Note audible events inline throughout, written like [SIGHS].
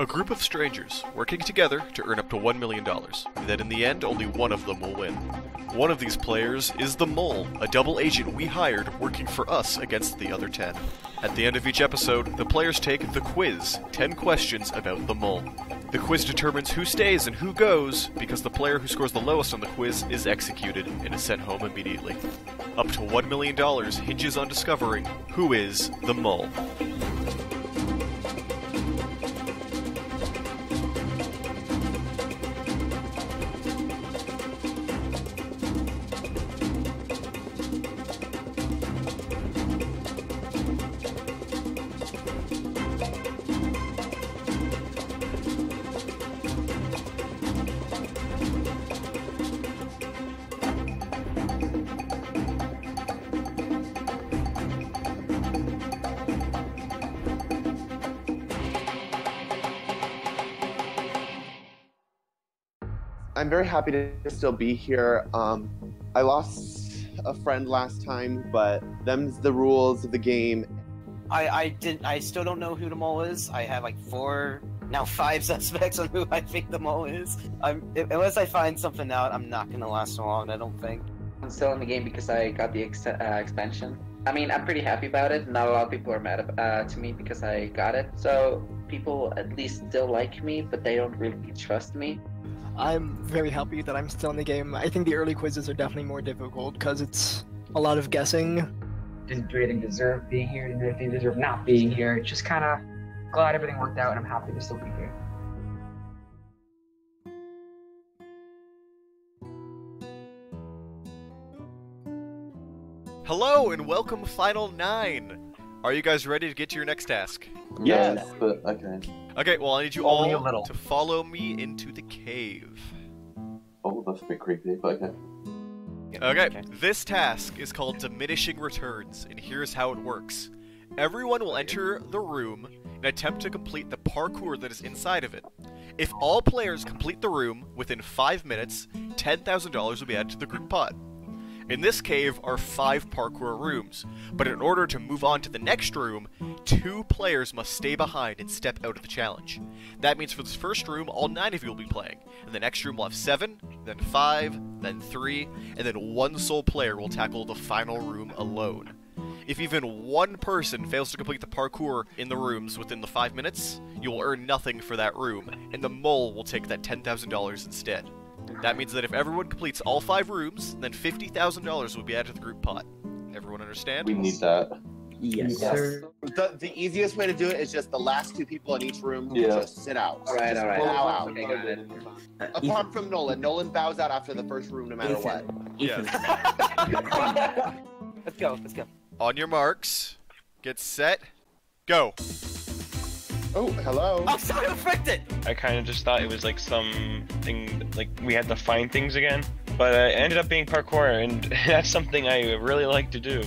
A group of strangers working together to earn up to $1 million. That in the end, only one of them will win. One of these players is the Mole, a double agent we hired working for us against the other 10. At the end of each episode, the players take the quiz 10 questions about the Mole. The quiz determines who stays and who goes because the player who scores the lowest on the quiz is executed and is sent home immediately. Up to $1 million hinges on discovering who is the Mole. I'm very happy to still be here. Um, I lost a friend last time, but them's the rules of the game. I I didn't. I still don't know who the mole is. I have like four, now five [LAUGHS] suspects on who I think the mole is. I'm if, unless I find something out, I'm not gonna last long. I don't think. I'm still in the game because I got the ex- uh, expansion. I mean, I'm pretty happy about it. Not a lot of people are mad uh, to me because I got it. So people at least still like me, but they don't really trust me. I'm very happy that I'm still in the game. I think the early quizzes are definitely more difficult because it's a lot of guessing. Didn't do deserve being here, didn't do deserve not being here. Just kind of glad everything worked out, and I'm happy to still be here. Hello and welcome Final 9! Are you guys ready to get to your next task? Yes, but okay. Okay, well I need you Only all to follow me into the cave. Oh, that's a bit creepy, but okay. Okay, this task is called Diminishing Returns, and here's how it works. Everyone will enter the room and attempt to complete the parkour that is inside of it. If all players complete the room within 5 minutes, $10,000 will be added to the group pot. In this cave are 5 parkour rooms, but in order to move on to the next room, 2 players must stay behind and step out of the challenge. That means for this first room, all 9 of you will be playing, and the next room will have 7, then 5, then 3, and then one sole player will tackle the final room alone. If even one person fails to complete the parkour in the rooms within the 5 minutes, you will earn nothing for that room, and the mole will take that $10,000 instead. That means that if everyone completes all 5 rooms, then $50,000 will be added to the group pot. Everyone understand? We need that. Yes, Yes. sir. The, the easiest way to do it is just the last two people in each room Yeah. just sit out. All right, Just all right. bow out. Okay, got it. Uh, Apart from Nolan. Nolan bows out after the first room no matter what. Ethan, Yeah. [LAUGHS] Let's go. Let's go. On your marks, get set, go. Oh, hello. Oh, sorry, I'm affected. I kind of just thought it was like something like we had to find things again, but uh, it ended up being parkour, and that's something I really like to do.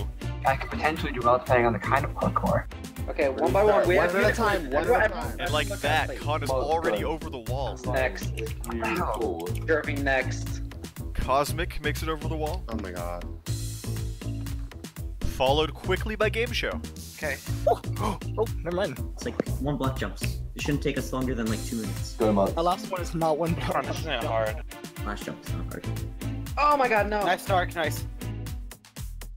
I could potentially do well depending on the kind of parkour. Okay, one by one. We One have at a time, one at a time. And like that, Khan is already over the wall. Next, Beautiful. Jervy next. Cosmic makes it over the wall, Oh my god. Followed quickly by Game Show. Okay. Oh, [GASPS] oh, never mind. it's like one block jumps. It shouldn't take us longer than like two minutes. Go, Mark. The last one is not one Come on, isn't hard. Last jump is not hard. Oh my god, no. Nice, Dark. Nice.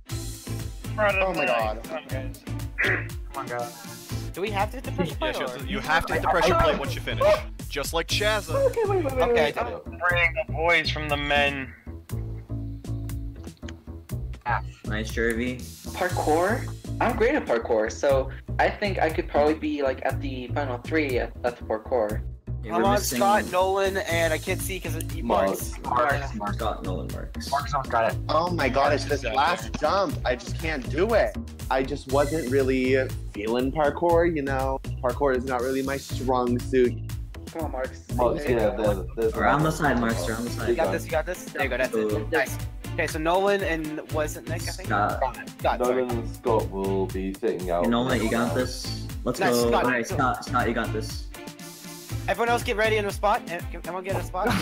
Oh my god. Come on, guys. Come on, guys. Do we have to hit the pressure Yeah, plate? Shaz, or- you have to hit the pressure plate once you finish. Just like Chazza. Okay, wait, wait, wait. Okay, I did it. Bring the boys from the men. Nice, Jervy. Parkour? I'm great at parkour, so I think I could probably be like at the final three at, at the parkour. Okay, I'm on missing Scott, Nolan, and I can't see because he marks. Marks. Scott Nolan Marks. Marcus almost got it. Oh my god, it's this Marcus is out last jump. I just can't do it. I just wasn't really feeling parkour, you know. Parkour is not really my strong suit. Come on, Marks. Mark's, oh, yeah, there, there's We're on the side, Marks. We're on the You side. got this, you got this? There you go, that's it. Nice. Okay, so Nolan and was it Nick, I think? Scott. Scott, sorry. Nolan and Scott will be sitting out. Okay, Nolan, you got this. Let's Nice, go. Scott. Alright, Scott, Scott, you got this. Everyone else get ready in a spot. Eh, Can everyone get in a spot? [LAUGHS]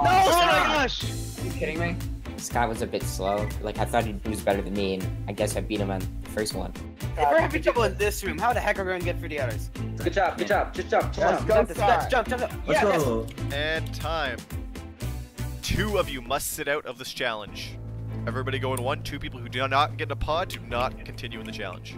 Oh my gosh! Are you kidding me? Scott was a bit slow. Like I thought he was better than me, and I guess I beat him on the first one. if we're having trouble in this room, how the heck are we gonna get through the others? Good job, good job. Just jump, just Let's jump. go, Jump, jump, Scott. jump, jump, jump. Let's Yes! go. And time. Two of you must sit out of this challenge. Everybody go in one. Two people who do not get in a pod do not continue in the challenge.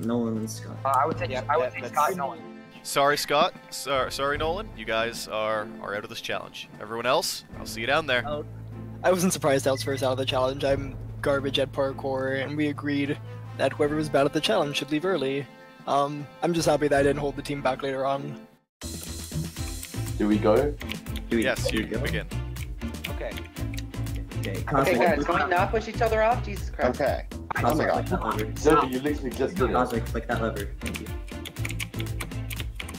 Nolan and Scott. Uh, I would take Yep, I would yep, take that's- Scott Nolan. Sorry, Scott. Sorry, sorry, Nolan. You guys are are out of this challenge. Everyone else, I'll see you down there. I wasn't surprised I was first out of the challenge. I'm garbage at parkour, and we agreed that whoever was bad at the challenge should leave early. Um, I'm just happy that I didn't hold the team back later on. Do we go? Do we, Yes, do you we go? can begin. Okay. Okay, Okay, guys, can we not push each other off? Jesus Christ. Okay. Oh my god. click that lever. Jeremy, you literally just did it. Cosmic, click that lever. Thank you.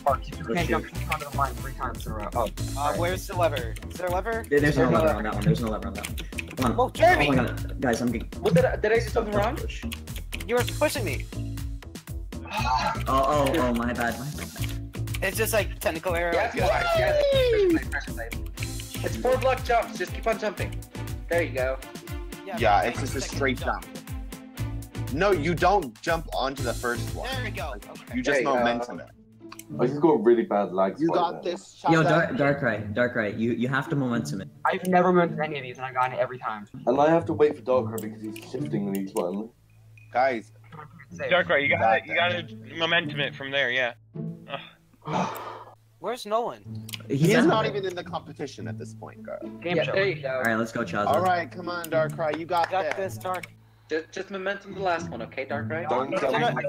Mark, you can't jump in front of the line three times in a row. Oh, Uh, where's the lever? Is there a lever? There- There's no There's no lever lever. on that one. There's no lever on that one. Come on. Oh, Jeremy! Oh my god, guys, I'm getting. What did I, did I do something wrong? Push. You were pushing me. Oh, oh, oh, my bad, my bad. It's just like technical error. Yes, like, guys, yes. Pressure plate, pressure plate. It's four block jumps. Just keep on jumping. There you go. Yeah, it's just a straight jump. No, you don't jump onto the first one. There we go. Okay. You There just you go. momentum it. I just got really bad lag. You got there. this. Yo, Shaka. Dark, Darkrai, Darkrai, you you have to momentum it. I've never moved any of these, and I've gotten it every time. And I have to wait for Darkrai because he's shifting in each one. Guys, Save. Darkrai, you gotta Got you gotta momentum it from there, yeah. [SIGHS] [SIGHS] [SIGHS] Where's Nolan? he's out not even in the competition at this point, girl. Game Yeah, show. there you go. All right, let's go, Chaz. All right, come on, Darkrai, you got, Got this. this, Dark. Just, just momentum the last one, okay, Darkrai? Don't jump.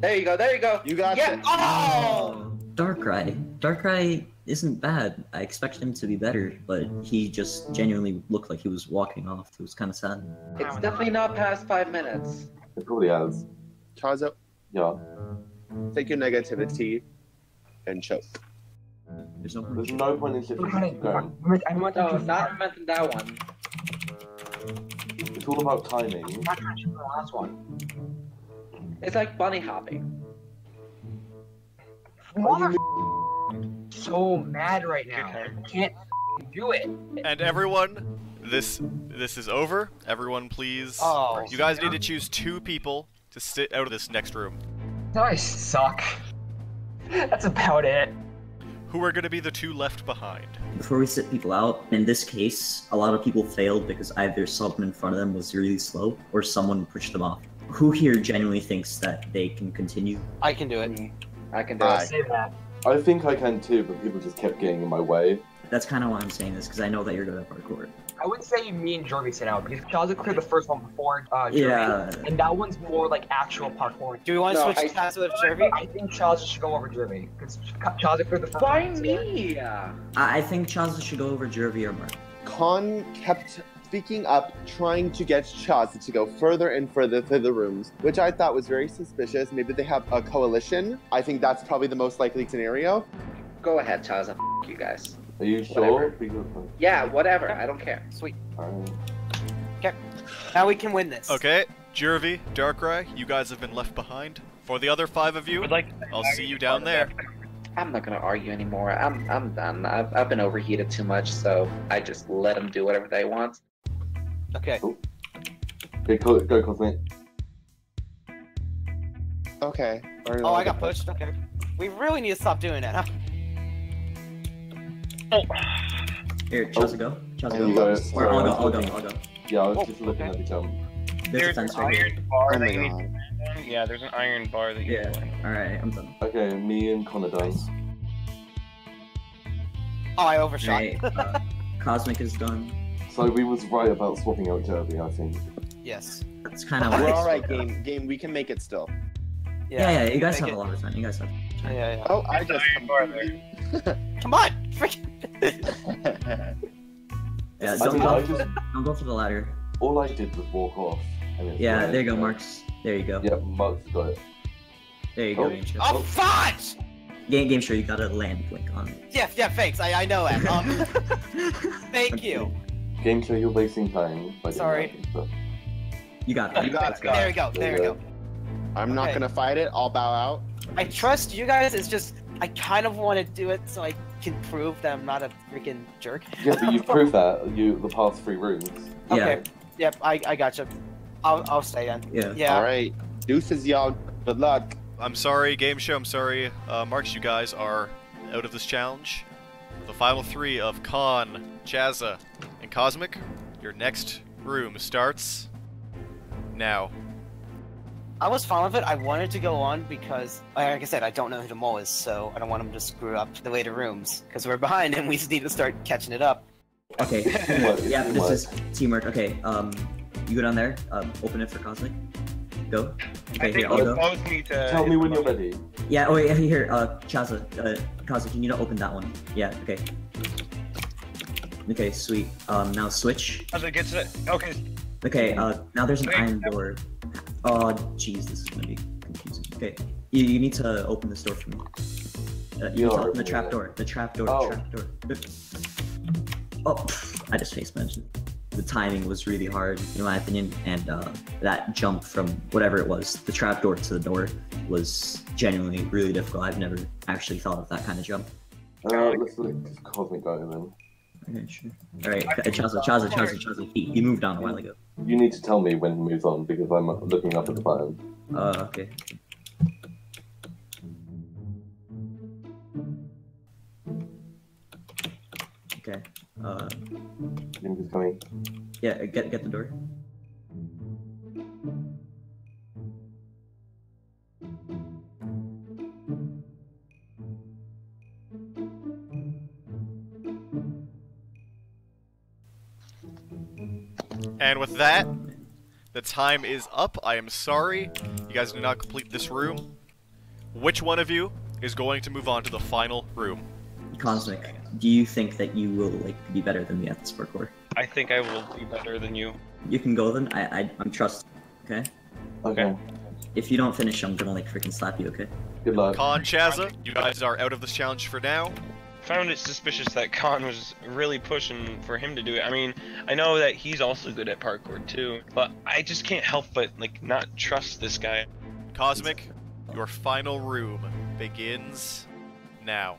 There you go, there you go. You got Yeah. this. Oh! Darkrai. Darkrai isn't bad. I expected him to be better, but he just genuinely looked like he was walking off. It was kind of sad. It's definitely not past five minutes. It probably has. Chazo, Yeah. take your negativity and choke. There's no There's no point in shifting. Keep going. I want to No, do not momentum that one. It's all about timing. I'm not trying to the last one. It's like bunny hopping. Mother so mad right now. I can't do it. And everyone, this this is over. Everyone, please. Oh. You guys need to choose two people to sit out of this next room. I suck. That's about it. Who are going to be the two left behind? Before we sit people out, in this case, a lot of people failed because either someone in front of them was really slow or someone pushed them off. Who here genuinely thinks that they can continue? I can do it. I can do Aye. it. Save that. I think I can too, but people just kept getting in my way. That's kind of why I'm saying this because I know that you're good at parkour. I would say me and Jordy sit out because Chaza cleared the first one before uh, Jordy. Yeah. And that one's more like actual parkour. Do we want to No, switch I- tasks with Jervy? I think Chaza should go over Jordy because Chaza cleared the first Why one. me? I I think Chaza should go over Jervy or Mark. Khan kept speaking up, trying to get Chaza to go further and further through the rooms, which I thought was very suspicious. Maybe they have a coalition. I think that's probably the most likely scenario. Go ahead, Chaza. F- you guys. Are you Whatever. sure? Because, Yeah, whatever. I don't care. Sweet. alright. Now we can win this. Okay, Jervy, Darkrai, you guys have been left behind. For the other five of you, like I'll see you down there. I'm not gonna argue anymore. I'm I'm done. I've, I've been overheated too much, so I just let them do whatever they want. Okay. Okay, go, go Cosmic. Okay. Oh, I got pushed. Okay. We really need to stop doing that, huh? Here, Chaza, go. Chaza, I go. love Or I'll go, I'll go, Sorry. I'll go. Yeah, I was Oh, just looking okay. at the jump. There's a There's fence an right here. iron bar Oh that my you need to. Yeah, there's an iron bar that you Yeah. need to land. Alright, I'm done. Okay, me and Connor done. Oh, I overshot. Right, [LAUGHS] uh, Cosmic is done. So we was right about swapping out Jeremy, I think. Yes. That's kind of We're all right, game. Game, we can make it still. Yeah, yeah, you guys Make have a lot of time. You guys have. Yeah, yeah. yeah. Oh, I just Iron bar. [LAUGHS] [LAUGHS] Come on! Freaking. [LAUGHS] Yeah, don't go, just don't go for the ladder. all I did was walk off. and Yeah, there you go, Marks. There you go. Yep, Mark's got it. There you go, Oh. Game Show. Oh, fudge! Game, game Show, you gotta land blink on it. Yeah, yeah, thanks. I, I know that. Um, thank you. Game show, you're wasting time. by doing Sorry. that and. You got You that. got it. There we go. There we go. I'm not Okay. gonna fight it. I'll bow out. I trust you guys. It's just I kind of want to do it so I can prove that I'm not a freaking jerk. Yeah, but you've [LAUGHS] proved that you the past three rooms. Yeah, Okay. Yep. I I gotcha. I'll I'll stay in. yeah. Yeah. All right. Deuces, y'all. Good luck. I'm sorry, game show. I'm sorry, uh, Marks. You guys are out of this challenge. The final three of Khan, Chazza, and Cosmic. Your next room starts now. I was fond of it. I wanted to go on because, like I said, I don't know who the mole is, so I don't want him to screw up the later rooms. Because we're behind and we just need to start catching it up. Okay. [LAUGHS] Yeah, this teamwork. is teamwork. Okay. Um, you go down there. Um, open it for Cosmic. Go. I Okay, think here I'll we go. both need to. Tell me when you're ready. Yeah. Oh wait. Here. Uh, Chaza. Uh, Cosmic. You need to open that one. Yeah. Okay. Okay. Sweet. Um, now switch. As it gets it. Okay. Okay. Uh, now there's an Wait. iron door. Oh, jeez, this is gonna be confusing. Okay. You, you need to open this door for me. Uh, you You're open the trap door. The trap door. Oh. The trap door. Oh, pff, I just face mentioned. The timing was really hard, in my opinion, and uh, that jump from whatever it was, the trap door to the door, was genuinely really difficult. I've never actually thought of that kind of jump. Uh, let's look at Cosmic Guy then. Okay, sure. All right, Chaza, Chaza, Chaza, Chaza. He, he moved on a while ago. You need to tell me when he moves on because I'm looking up at the plan. Uh, okay. Okay. Uh, Jim is coming. yeah. Get get the door. And with that, the time is up. I am sorry. You guys did not complete this room. Which one of you is going to move on to the final room? Cosmic. Do you think that you will like be better than me at this parkour? I think I will be better than you. You can go then. I I I'm trust. Okay. Okay. If you don't finish, I'm gonna like freaking slap you. Okay. Good luck. Khan, Chazza, you guys are out of this challenge for now. Found it suspicious that Khan was really pushing for him to do it. I mean, I know that he's also good at parkour too, but I just can't help but like not trust this guy. Cosmic, your final room begins now.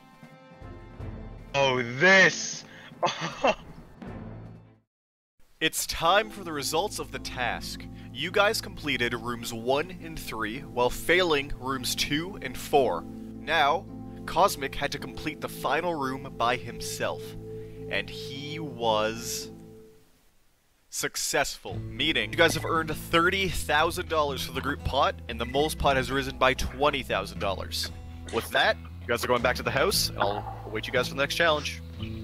Oh, this! [LAUGHS] It's time for the results of the task. You guys completed rooms 1 and 3 while failing rooms 2 and 4. Now, Cosmic had to complete the final room by himself, and he was successful. Meaning, you guys have earned $30,000 for the group pot, and the moles pot has risen by $20,000. With that, you guys are going back to the house, and I'll await you guys for the next challenge.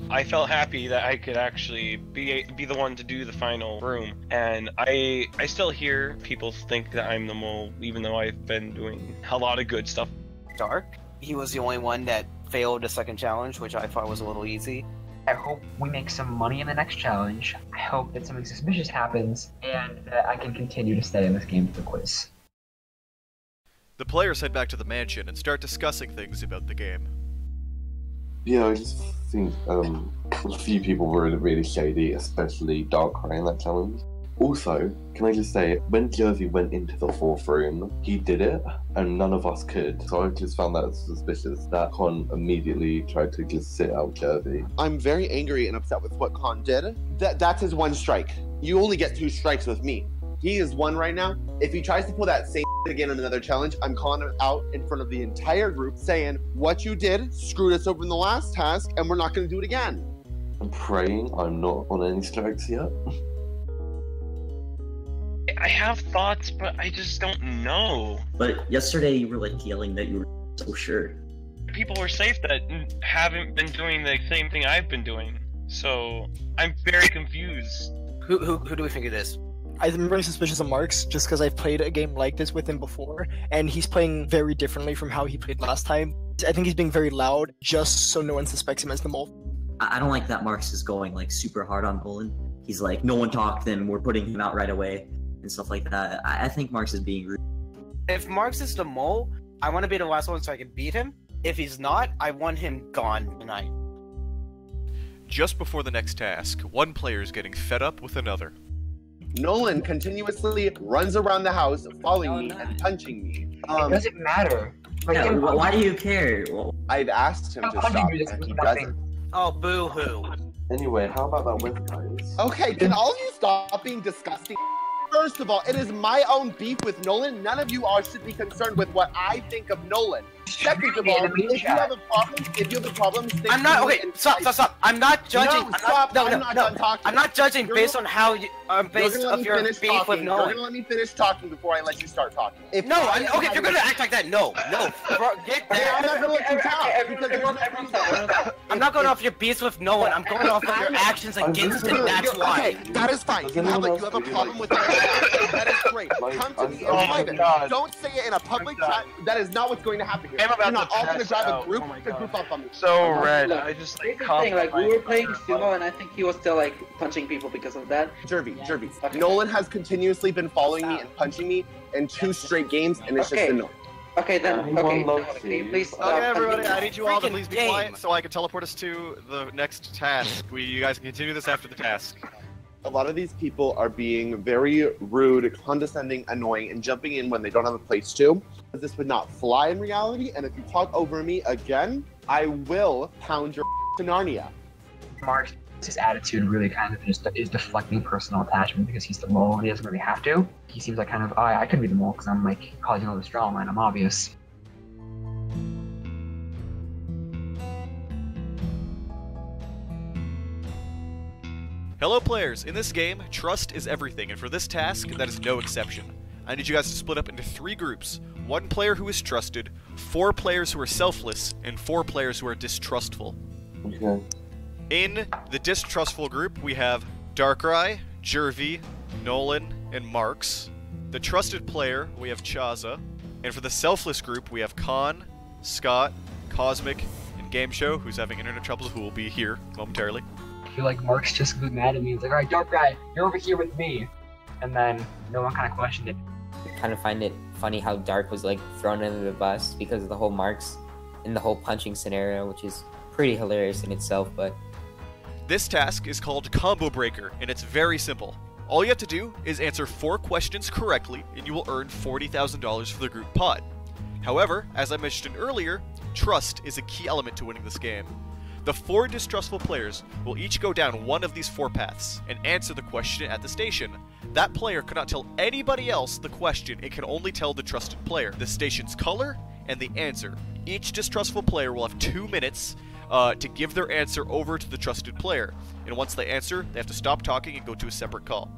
I felt happy that I could actually be be the one to do the final room, and I I still hear people think that I'm the mole, even though I've been doing a lot of good stuff. Dark. He was the only one that failed the second challenge, which I thought was a little easy. I hope we make some money in the next challenge. I hope that something suspicious happens, and that I can continue to stay in this game for the quiz. The players head back to the mansion and start discussing things about the game. Yeah, I just think um, a few people were really shady, especially Darkrai in that challenge. Also, can I just say, when Jervy went into the fourth room, he did it, and none of us could. So I just found that suspicious that Khan immediately tried to just sit out Jervy. I'm very angry and upset with what Khan did. That that's his one strike. You only get two strikes with me. He is one right now. If he tries to pull that same again in another challenge, I'm calling him out in front of the entire group, saying what you did screwed us over in the last task, and we're not going to do it again. I'm praying I'm not on any strikes yet. [LAUGHS] I have thoughts, but I just don't know. But yesterday you were like yelling that you were so sure. People were safe that haven't been doing the same thing I've been doing, so I'm very confused. Who who, who do we think it is? I'm very suspicious of Marks just because I've played a game like this with him before, and he's playing very differently from how he played last time. I think he's being very loud just so no one suspects him as the mole. I, I don't like that Marks is going like super hard on Nolan. He's like, no one talked to him. We're putting him out right away and stuff like that. I, I think Marks is being rude. If Marks is the mole, I want to be the last one so I can beat him. If he's not, I want him gone tonight. Just before the next task, one player is getting fed up with another. Nolan continuously runs around the house, following me and punching me. it Um, doesn't matter. Like, Yeah, him why do you care? Well, I've asked him him to stop, you just and was he doesn't. Oh, boo hoo. Anyway, how about that whip, guys? Okay, can all of you stop being disgusting? First of all, it is my own beef with Nolan. None of you all should be concerned with what I think of Nolan. Second of all, if you have a problem, if you have a problem, I'm not okay. Stop, stop, stop. I'm not judging. No, I'm stop. Not, no, I'm no, not no. done talking. I'm not judging You're based gonna- on how you, um, You're based gonna of your finish beef talking. with You're gonna let me finish talking before I let you start talking. If No, I okay. If you're gonna act like that, no, no. Bro, get Okay, I'm not down. gonna let you talk everyone- because everyone- there's everyone nothing stop, everyone I'm not going off your beats with Nolan. I'm going off of your actions against him. That's why. Okay, that is fine. You have, a, you have a problem with that. That is great. Come to [LAUGHS] me in oh my private. Don't say it in a public chat. That is not what's going to happen here. I'm about You're not to all going to pass drive a group Oh my to group up on me. So Look, red. I just Here's like the thing, like we were playing sumo, and I think he was still like punching people because of that. Jervy, Jervy. Okay. Nolan has continuously been following me and punching me in two straight games, and it's Okay. just a no. Okay, then. Everyone Okay, no, can you you. please stop? Okay, everybody, I need you all to please be game. quiet so I can teleport us to the next task. We, you guys can continue this after the task. A lot of these people are being very rude, condescending, annoying, and jumping in when they don't have a place to. This would not fly in reality, and if you talk over me again, I will pound your [LAUGHS] to Narnia. Mark's his attitude really kind of just is deflecting personal attachment because he's the mole and he doesn't really have to. He seems like kind of, oh, I could be the mole because I'm like causing all this drama and I'm obvious. Hello players, in this game, trust is everything, and for this task, that is no exception. I need you guys to split up into three groups. One player who is trusted, four players who are selfless, and four players who are distrustful. Okay. In the distrustful group, we have Darkrai, Jervy, Nolan, and Marks. The trusted player, we have Chaza. And for the selfless group, we have Khan, Scott, Cosmic, and Game Show, who's having internet trouble, who will be here momentarily. I feel like Mark's just really mad at me. He's like, all right, Dark Guy, you're over here with me. And then no one kind of questioned it. kind of find it funny how Dark was like thrown under the bus because of the whole marks and the whole punching scenario, which is pretty hilarious in itself. But This task is called Combo Breaker, and it's very simple. All you have to do is answer four questions correctly, and you will earn $40,000 for the group pot. However, as I mentioned earlier, trust is a key element to winning this game. The four distrustful players will each go down one of these four paths and answer the question at the station. That player cannot tell anybody else the question, it can only tell the trusted player, the station's color, and the answer. Each distrustful player will have two minutes uh, to give their answer over to the trusted player, and once they answer, they have to stop talking and go to a separate call.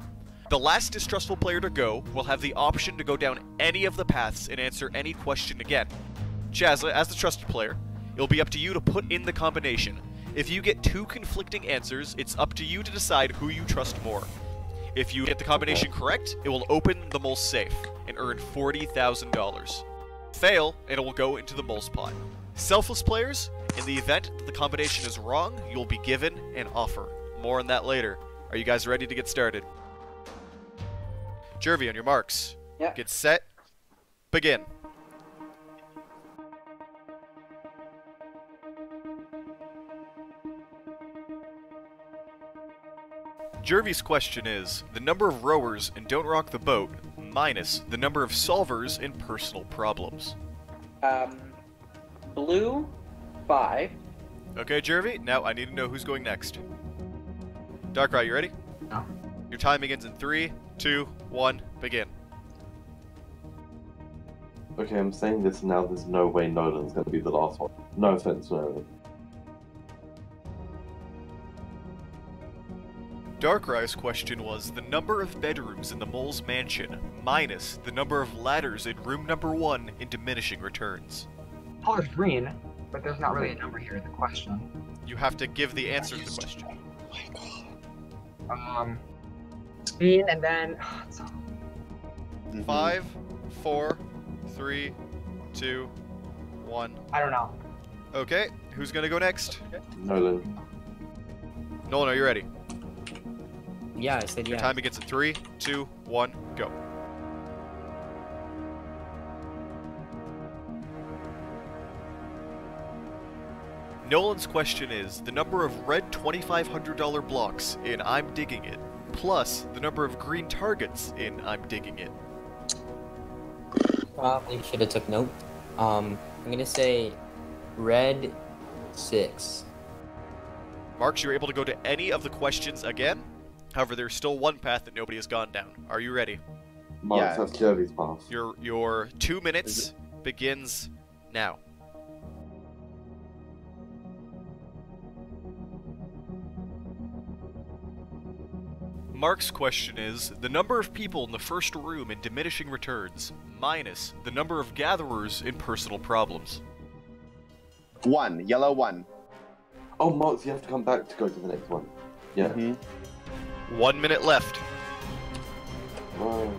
The last distrustful player to go will have the option to go down any of the paths and answer any question again. Chazla, as the trusted player, it'll be up to you to put in the combination. If you get two conflicting answers, it's up to you to decide who you trust more. If you get the combination correct, it will open the mole's safe and earn $40,000. Fail, and it will go into the mole's pot. Selfless players, in the event that the combination is wrong, you'll be given an offer. More on that later. Are you guys ready to get started? Jervy, on your marks. Yeah. Get set. Begin. Jervy's question is the number of rowers in Don't Rock the Boat minus the number of solvers in personal problems. Um, blue, five. Okay, Jervy, now I need to know who's going next. Darkrai, you ready? No. Your time begins in three, two, one, begin. Okay, I'm saying this now. There's no way Nolan's gonna be the last one. No offense, Nolan. Darkrai's question was the number of bedrooms in the mole's mansion minus the number of ladders in room number one in diminishing returns. Color's green, but there's not really a number here in the question. You have to give the answer to the question. Um, green and then [SIGHS] it's- Five, four, three, two, one. I don't know. Okay, who's gonna go next? Nolan. Nolan, are you ready? yeah, I said Your yeah. time begins in three, two, one, go. Nolan's question is the number of red $2,500 blocks in I'm Digging It, plus the number of green targets in I'm Digging It. Probably should have took note. Um, I'm gonna say red six. Marks, you're able to go to any of the questions again. However, there's still one path that nobody has gone down. Are you ready? Marks, Yeah. that's Jervy's path. Your your two minutes begins now. Mark's question is the number of people in the first room in diminishing returns minus the number of gatherers in personal problems. One, yellow one. Oh, Marks, you have to come back to go to the next one. Yeah. Mhm. One minute left. Oh.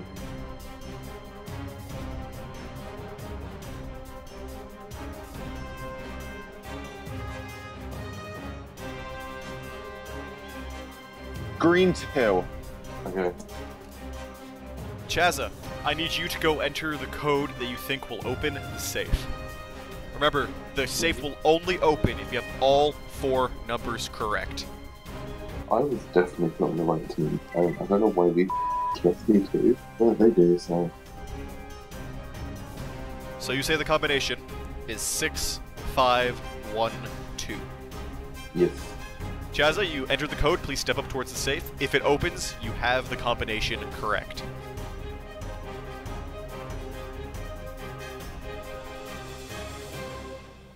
Green tail. Okay. Chaza, I need you to go enter the code that you think will open the safe. Remember, the safe will only open if you have all four numbers correct. I was definitely not on the right team. I, I don't know why they trust me to. But they do, so. So you say the combination is six, five, one, two. Yes. Chaza, you enter the code. Please step up towards the safe. If it opens, you have the combination correct.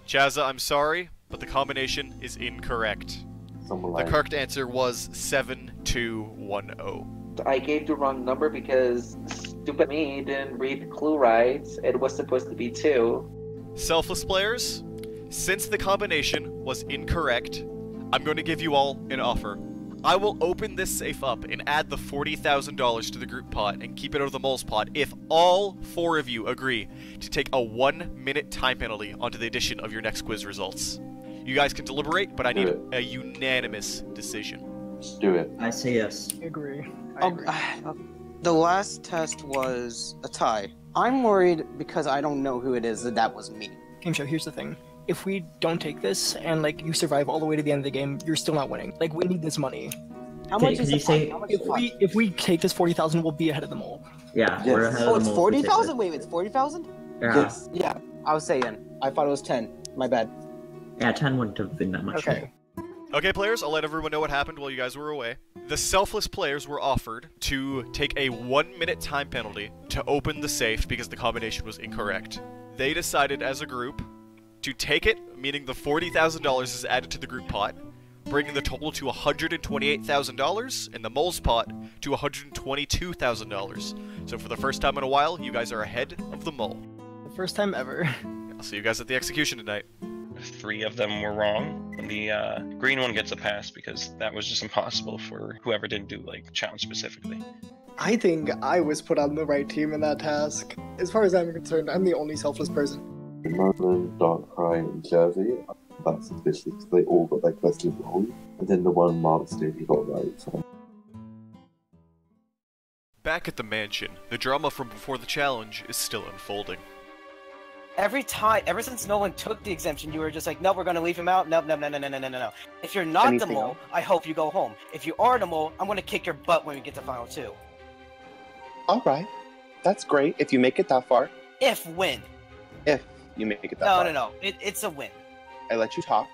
Chaza, I'm sorry, but the combination is incorrect. The correct answer was 7210. I gave the wrong number because stupid me didn't read the clue right. It was supposed to be two. Selfless players, since the combination was incorrect, I'm going to give you all an offer. I will open this safe up and add the $40,000 to the group pot and keep it out of the mole's pot if all four of you agree to take a one minute time penalty onto the addition of your next quiz results. You guys can deliberate, but I need a unanimous decision. Let's Do it. I say yes. I agree. I Um, agree. the last test was a tie. I'm worried because I don't know who it is that that was me. Game show. Here's the thing: if we don't take this and like you survive all the way to the end of the game, you're still not winning. Like we need this money. How much could is you the say- How much If is the fine? we if we take this forty thousand, we'll be ahead of them all. Yeah, Yes. we're ahead Oh, of it's the forty thousand. Wait, it's forty thousand. Yeah. Yes. Yeah, I was saying. I thought it was ten. My bad. yeah, ten wouldn't have been that much. Okay. Okay, players, I'll let everyone know what happened while you guys were away. The selfless players were offered to take a one minute time penalty to open the safe because the combination was incorrect. They decided as a group to take it, meaning the $40,000 is added to the group pot, bringing the total to $128,000 and the mole's pot to $122,000. So for the first time in a while, you guys are ahead of the mole. The first time ever. [LAUGHS] I'll see you guys at the execution tonight. Three of them were wrong. And the uh, green one gets a pass because that was just impossible for whoever didn't do like challenge specifically. I think I was put on the right team in that task. As far as I'm concerned, I'm the only selfless person. Nolan, Dark Cry, and Jervy. That's suspicious because they all got their questions wrong, and then the one Mark's did he got right. So. Back at the mansion, the drama from before the challenge is still unfolding. Every time, ever since Nolan took the exemption, you were just like, no, we're going to leave him out. No, no, no, no, no, no, no, no. If you're not Anything the mole, else? I hope you go home. If you are the mole, I'm going to kick your butt when we get to final two. All right. That's great if you make it that far. If when? If you make it that No, far, no, no. It, it's a win. I let you talk.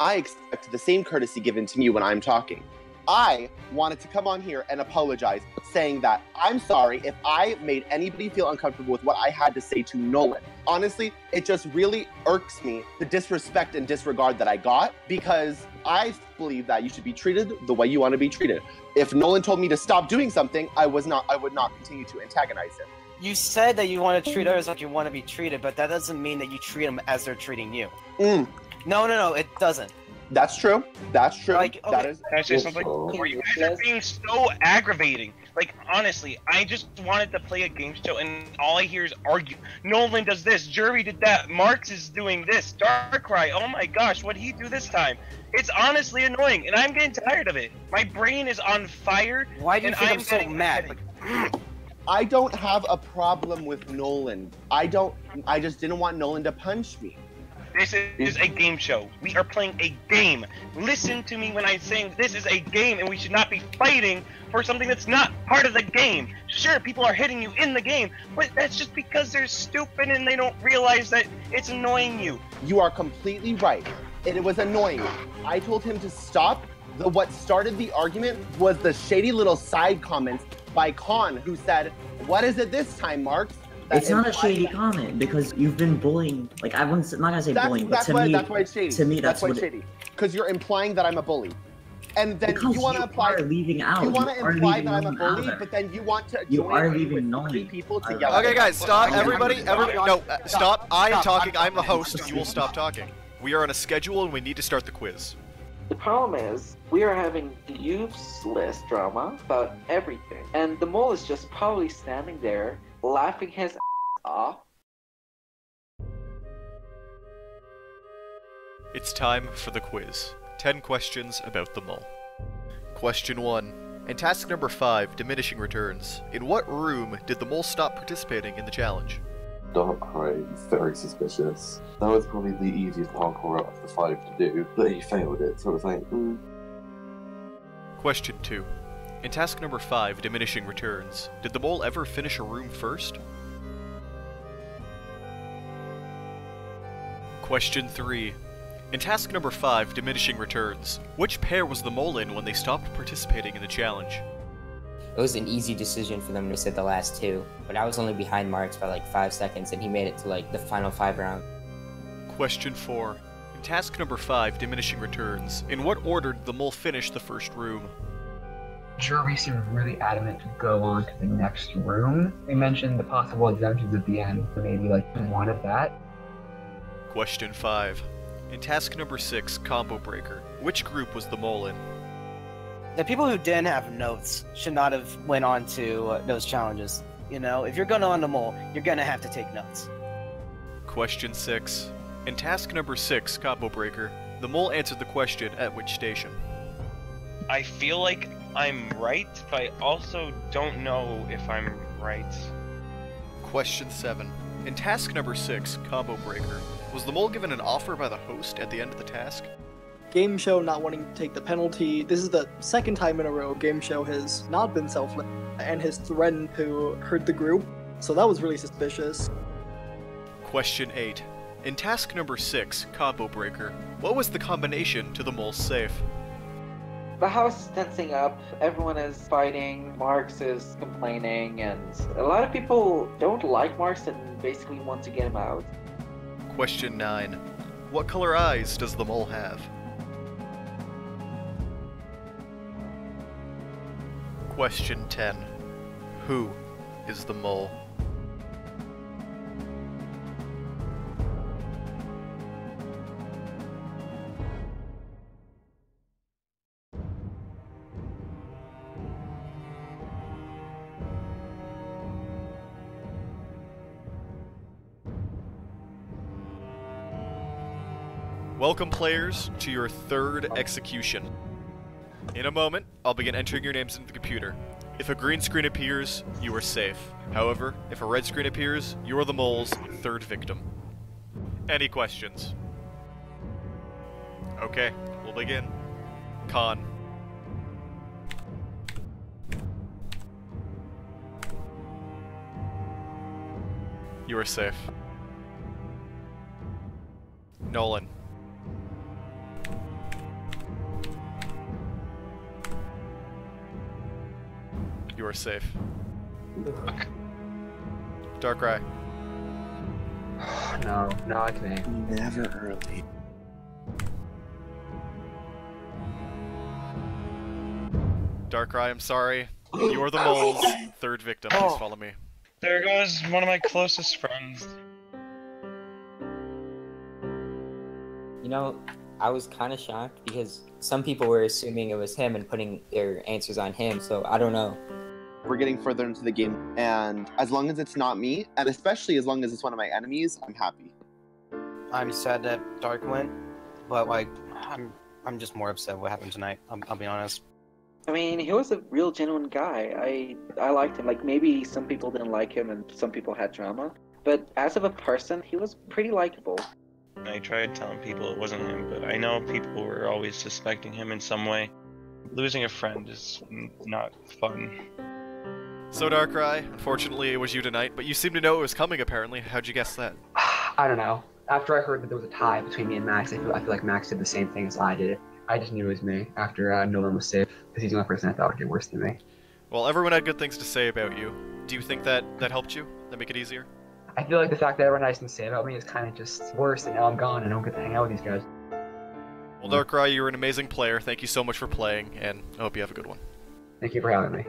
I expect the same courtesy given to me when I'm talking. I wanted to come on here and apologize, saying that I'm sorry if I made anybody feel uncomfortable with what I had to say to Nolan. Honestly, it just really irks me the disrespect and disregard that I got because I believe that you should be treated the way you want to be treated. If Nolan told me to stop doing something, I was not I would not continue to antagonize him. You said that you want to treat others like you want to be treated, but that doesn't mean that you treat them as they're treating you. Mm, No, no, no. It doesn't. that's true. That's true. Like, okay. is Can I say something? sir. Before you guys are being so aggravating. Like honestly, I just wanted to play a game show, and all I hear is argue. Nolan does this, Jury did that, Marks is doing this, Darkrai. Oh my gosh, what did he do this time? It's honestly annoying, and I'm getting tired of it. My brain is on fire. Why do you And think I'm, I'm so getting mad? [CLEARS THROAT] I don't have a problem with Nolan. I don't. I just didn't want Nolan to punch me. This is a game show. We are playing a game. Listen to me when I'm saying this is a game, and we should not be fighting for something that's not part of the game. Sure, people are hitting you in the game, but that's just because they're stupid and they don't realize that it's annoying you. You are completely right. It was annoying. I told him to stop. The what started the argument was the shady little side comments by Khan, who said, "What is it this time, Marks?" That It's not a shady that- comment because you've been bullying. Like I wouldn't. I'm not gonna say That's, bullying, but to why. me, that's why it's shady. to me, that's, why it's it- shady. Because you're implying that I'm a bully, and then because you want to apply. are leaving out. You want to imply that I'm a bully, but then you want to You join are in leaving with three people together. Okay, guys, stop. Everybody, everybody, no, uh, stop. I am talking. I'm the host. You will stop talking. We are on a schedule and we need to start the quiz. Problem is, we are having useless drama about everything, and the mole is just probably standing there laughing his ass off. It's time for the quiz. 10 questions about the mole. Question 1. In task number 5, diminishing returns, in what room did the mole stop participating in the challenge? Darkrai is very suspicious. That was probably the easiest parkour out of the five to do, but he failed it, so it was like, mm. Question 2. In task number 5, diminishing returns, did the mole ever finish a room first? Question 3. In task number 5, diminishing returns, which pair was the mole in when they stopped participating in the challenge? It was an easy decision for them to sit the last two, but I was only behind Marks by like five seconds, and he made it to like the final five round. Question 4. In task number 5, diminishing returns, in what order did the mole finish the first room? Jeremy seemed really adamant to go on to the next room. They mentioned the possible exemptions at the end, so maybe like one of that. Question 5. In task number 6, Combo Breaker, which group was the mole in? The people who didn't have notes should not have went on to uh, those challenges. You know, if you're going on the mole, you're gonna have to take notes. Question 6. In task number 6, Combo Breaker, the mole answered the question at which station? I feel like I'm right, but I also don't know if I'm right. Question 7. In task number 6, Combo Breaker, was the mole given an offer by the host at the end of the task? Game Show not wanting to take the penalty. This is the second time in a row Game Show has not been selfless and has threatened to hurt the group. So that was really suspicious. Question 8. In task number 6, Combo Breaker, what was the combination to the mole's safe? The house is tensing up, everyone is fighting, Marks is complaining, and a lot of people don't like Marks and basically want to get him out. Question 9. What color eyes does the mole have? Question 10. Who is the mole? Welcome, players, to your third execution. In a moment, I'll begin entering your names into the computer. If a green screen appears, you are safe. However, if a red screen appears, you are the mole's third victim. Any questions? Okay, we'll begin. Khan. You are safe. Nolan. You are safe. Darkrai. No, not me. Never early. Darkrai, I'm sorry. You are the mole's [GASPS] third victim. Please follow me. There goes one of my closest friends. You know, I was kind of shocked because some people were assuming it was him and putting their answers on him, so I don't know. We're getting further into the game, and as long as it's not me, and especially as long as it's one of my enemies, I'm happy. I'm sad that Dark went, but like, I'm I'm just more upset what happened tonight. I'll, I'll be honest. I mean, he was a real genuine guy. I I liked him. Like maybe some people didn't like him and some people had drama, but as of a person, he was pretty likable. I tried telling people it wasn't him, but I know people were always suspecting him in some way. Losing a friend is not fun. So, Darkrai, unfortunately it was you tonight, but you seem to know it was coming apparently. How'd you guess that? [SIGHS] I don't know. after I heard that there was a tie between me and Max, I feel, I feel like Max did the same thing as I did. I just knew it was me after uh, Nolan was safe, because he's the only person I thought would get worse than me. Well, everyone had good things to say about you. Do you think that that helped you? That make it easier? I feel like the fact that everyone has to say about me is kind of just worse, and now I'm gone and I don't get to hang out with these guys. Well, Darkrai, you're an amazing player. Thank you so much for playing, and I hope you have a good one. Thank you for having me.